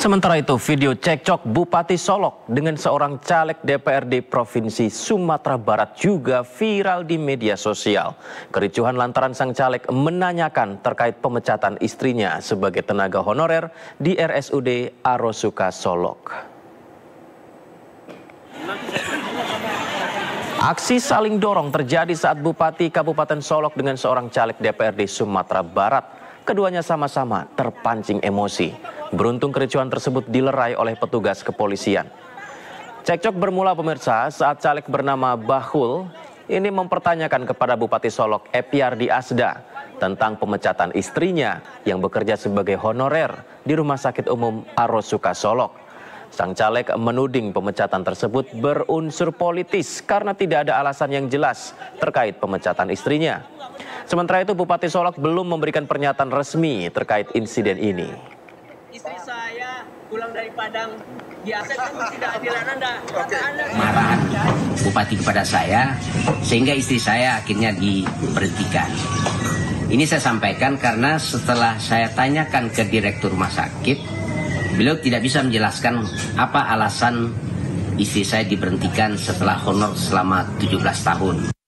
Sementara itu, video cekcok Bupati Solok dengan seorang caleg DPRD Provinsi Sumatera Barat juga viral di media sosial. Kericuhan lantaran sang caleg menanyakan terkait pemecatan istrinya sebagai tenaga honorer di RSUD Arosuka Solok. Aksi saling dorong terjadi saat Bupati Kabupaten Solok dengan seorang caleg DPRD Sumatera Barat. Keduanya sama-sama terpancing emosi. Beruntung kericuan tersebut dilerai oleh petugas kepolisian. Cekcok bermula pemirsa saat caleg bernama Bahul ini mempertanyakan kepada Bupati Solok Epiardi Asda tentang pemecatan istrinya yang bekerja sebagai honorer di Rumah Sakit Umum Arosuka Solok. Sang caleg menuding pemecatan tersebut berunsur politis karena tidak ada alasan yang jelas terkait pemecatan istrinya. Sementara itu Bupati Solok belum memberikan pernyataan resmi terkait insiden ini istri saya pulang dari Padang biasa kan tidak adilan Anda. Marahan bupati kepada saya sehingga istri saya akhirnya diberhentikan. Ini saya sampaikan karena setelah saya tanyakan ke direktur rumah sakit, beliau tidak bisa menjelaskan apa alasan istri saya diberhentikan setelah honor selama 17 tahun.